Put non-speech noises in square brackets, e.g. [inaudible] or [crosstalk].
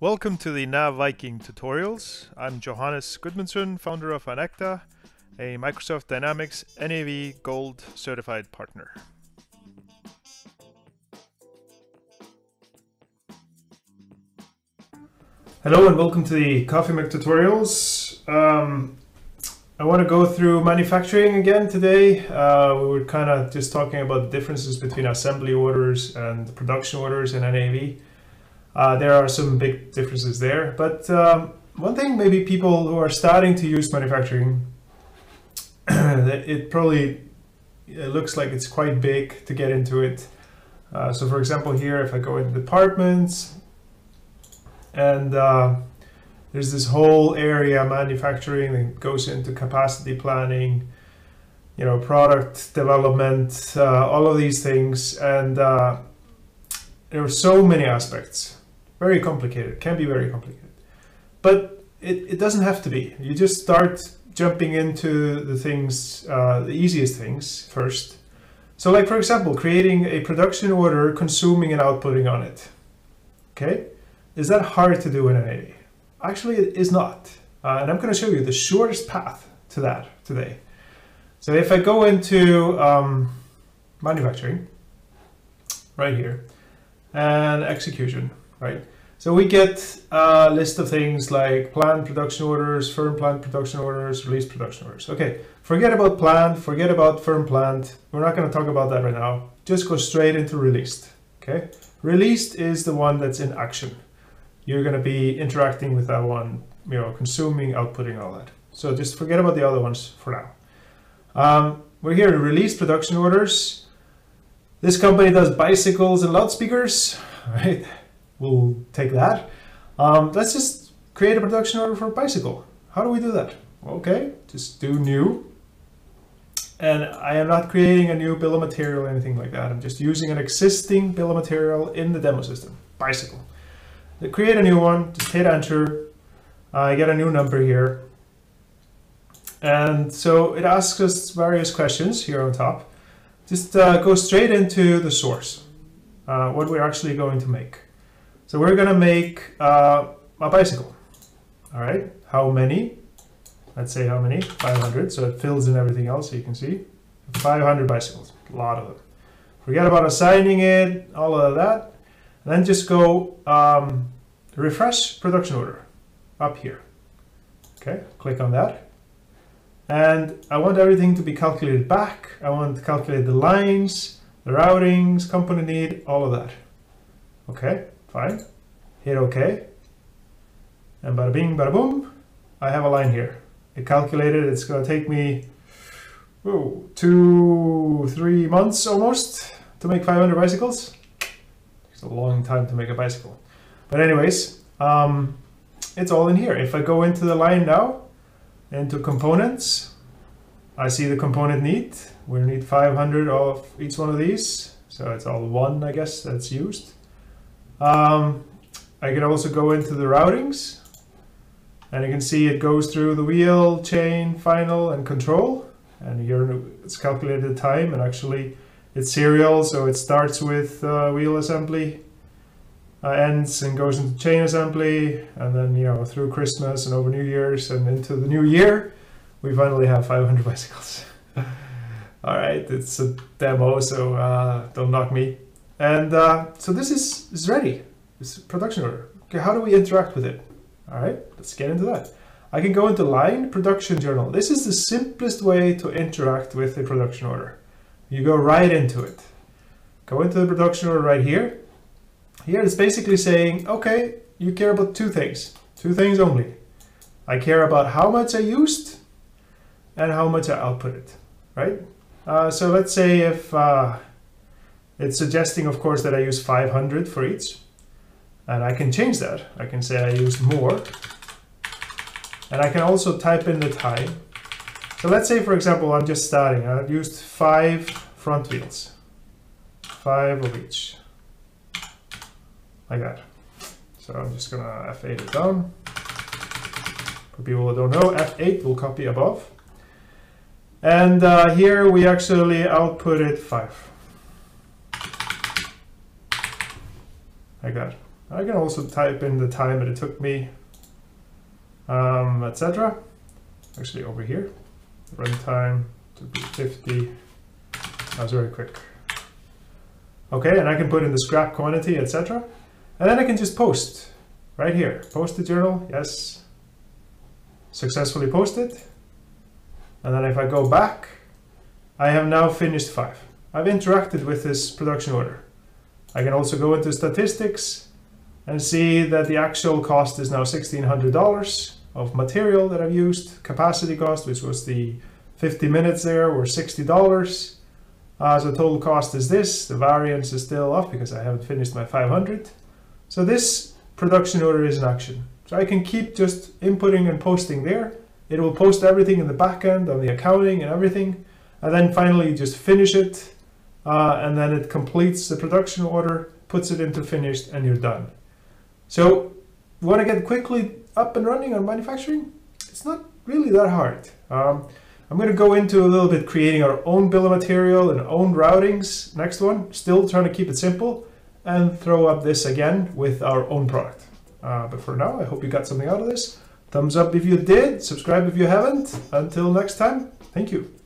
Welcome to the Nav Viking tutorials. I'm Johannes Gudmundsson, founder of Inecta, a Microsoft Dynamics NAV Gold certified partner. Hello and welcome to the Coffee Mug tutorials. Um, I want to go through manufacturing again today. Uh, we were kind of just talking about the differences between assembly orders and production orders in NAV. Uh, there are some big differences there, but um, one thing maybe people who are starting to use manufacturing, [clears throat] it probably it looks like it's quite big to get into it. Uh, so for example here, if I go into departments, and uh, there's this whole area manufacturing that goes into capacity planning, you know, product development, uh, all of these things, and uh, there are so many aspects very complicated, can be very complicated. But it, it doesn't have to be. You just start jumping into the things, uh, the easiest things first. So like for example, creating a production order, consuming and outputting on it. Okay, is that hard to do in an A? Actually, it is not. Uh, and I'm going to show you the shortest path to that today. So if I go into um, manufacturing, right here, and execution, right? So we get a list of things like planned production orders, firm planned production orders, release production orders. Okay, forget about planned, forget about firm planned. We're not going to talk about that right now. Just go straight into released. Okay, released is the one that's in action. You're going to be interacting with that one, you know, consuming, outputting, all that. So just forget about the other ones for now. Um, we're here in release production orders. This company does bicycles and loudspeakers, [laughs] right? We'll take that. Um, let's just create a production order for a bicycle. How do we do that? Okay, just do new. And I am not creating a new bill of material or anything like that. I'm just using an existing bill of material in the demo system, bicycle. To create a new one, just hit enter. I get a new number here. And so it asks us various questions here on top. Just uh, go straight into the source, uh, what we're actually going to make. So we're gonna make uh, a bicycle. All right, how many? Let's say how many, 500, so it fills in everything else, so you can see. 500 bicycles, a lot of them. Forget about assigning it, all of that. And then just go um, refresh production order up here. Okay, click on that. And I want everything to be calculated back. I want to calculate the lines, the routings, component need, all of that. Okay, Hit OK. And bada bing, bada boom, I have a line here. It calculated it's going to take me two, three months almost to make 500 bicycles. It's a long time to make a bicycle. But anyways, um, it's all in here. If I go into the line now, into components, I see the component need. We need 500 of each one of these. So it's all one, I guess, that's used. Um, I can also go into the routings and you can see it goes through the wheel, chain, final and control. And here it's calculated time and actually it's serial so it starts with uh, wheel assembly uh, ends and goes into chain assembly and then you know through Christmas and over New Year's and into the new year we finally have 500 [laughs] bicycles. [laughs] All right it's a demo so uh, don't knock me and uh, so this is, is ready. This production order. Okay, how do we interact with it? All right, let's get into that. I can go into line production journal. This is the simplest way to interact with a production order. You go right into it. Go into the production order right here. Here it's basically saying, okay, you care about two things, two things only. I care about how much I used and how much I outputted, right? Uh, so let's say if uh, it's suggesting, of course, that I use 500 for each. And I can change that. I can say I use more. And I can also type in the time. So let's say, for example, I'm just starting. I've used five front wheels. Five of each. Like that. So I'm just going to F8 it down. For people who don't know, F8 will copy above. And uh, here we actually output it 5. Like that. I can also type in the time that it took me, um, etc. Actually, over here, runtime took me 50. That was very quick. Okay, and I can put in the scrap quantity, etc. And then I can just post right here. Post the journal, yes. Successfully posted. And then if I go back, I have now finished five. I've interacted with this production order. I can also go into statistics and see that the actual cost is now $1,600 of material that I've used. Capacity cost, which was the 50 minutes there, were $60. Uh, so total cost is this. The variance is still off because I haven't finished my 500. So this production order is in action. So I can keep just inputting and posting there. It will post everything in the backend on the accounting and everything. And then finally just finish it. Uh, and then it completes the production order, puts it into finished, and you're done. So want to get quickly up and running on manufacturing? It's not really that hard. Um, I'm going to go into a little bit creating our own bill of material and own routings. Next one, still trying to keep it simple and throw up this again with our own product. Uh, but for now, I hope you got something out of this. Thumbs up if you did, subscribe if you haven't. Until next time, thank you.